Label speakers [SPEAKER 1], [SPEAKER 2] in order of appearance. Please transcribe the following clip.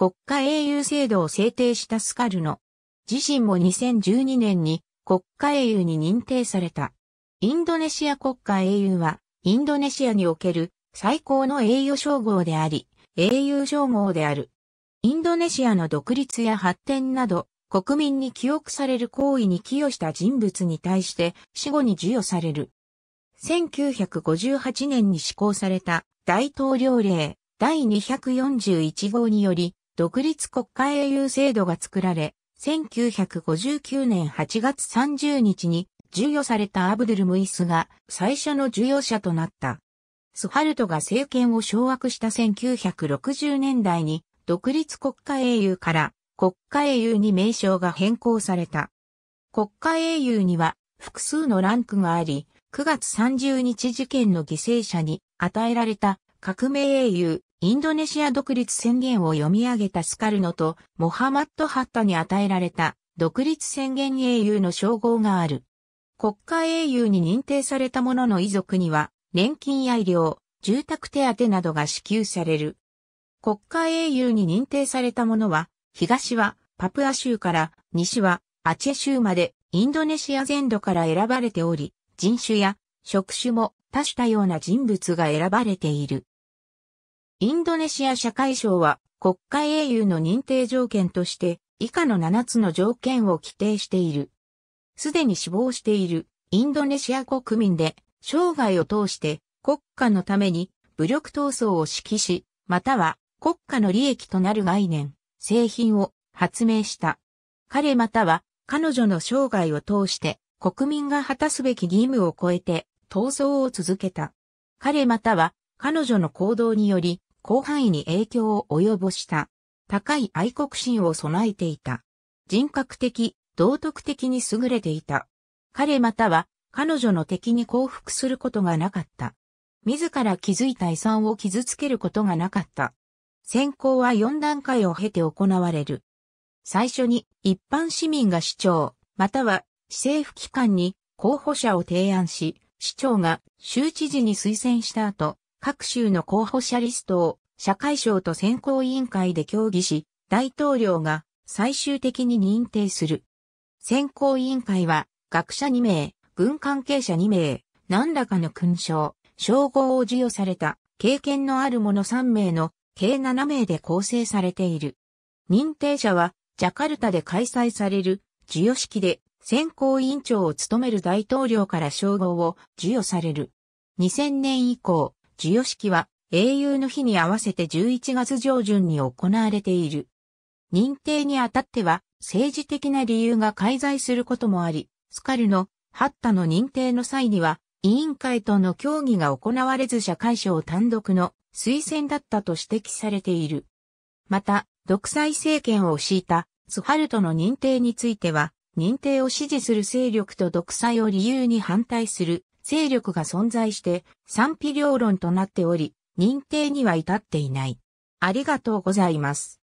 [SPEAKER 1] 国家英雄制度を制定したスカルノ。自身も2012年に国家英雄に認定された。インドネシア国家英雄は、インドネシアにおける最高の栄誉称号であり、英雄称号である。インドネシアの独立や発展など、国民に記憶される行為に寄与した人物に対して死後に授与される。1958年に施行された大統領令第241号により独立国家英雄制度が作られ、1959年8月30日に授与されたアブドゥル・ムイスが最初の授与者となった。スハルトが政権を掌握した1960年代に独立国家英雄から国家英雄に名称が変更された。国家英雄には複数のランクがあり、9月30日事件の犠牲者に与えられた革命英雄インドネシア独立宣言を読み上げたスカルノとモハマット・ハッタに与えられた独立宣言英雄の称号がある。国家英雄に認定された者の遺族には年金や医療、住宅手当などが支給される。国家英雄に認定された者は、東はパプア州から西はアチェ州までインドネシア全土から選ばれており、人種や職種も多種多様な人物が選ばれている。インドネシア社会省は国家英雄の認定条件として以下の7つの条件を規定している。すでに死亡しているインドネシア国民で生涯を通して国家のために武力闘争を指揮し、または国家の利益となる概念、製品を発明した。彼または彼女の生涯を通して国民が果たすべき義務を超えて闘争を続けた。彼または彼女の行動により広範囲に影響を及ぼした。高い愛国心を備えていた。人格的、道徳的に優れていた。彼または彼女の敵に降伏することがなかった。自ら築いた遺産を傷つけることがなかった。選考は4段階を経て行われる。最初に一般市民が市長、または市政府機関に候補者を提案し、市長が州知事に推薦した後、各州の候補者リストを社会省と選考委員会で協議し、大統領が最終的に認定する。選考委員会は学者2名、軍関係者2名、何らかの勲章、称号を授与された経験のある者3名の計7名で構成されている。認定者はジャカルタで開催される授与式で選考委員長を務める大統領から称号を授与される。2000年以降、授与式は英雄の日に合わせて11月上旬に行われている。認定にあたっては政治的な理由が介在することもあり、スカルのハッタの認定の際には委員会との協議が行われず社会省単独の推薦だったと指摘されている。また、独裁政権を敷いたスハルトの認定については、認定を支持する勢力と独裁を理由に反対する勢力が存在して賛否両論となっており、認定には至っていない。ありがとうございます。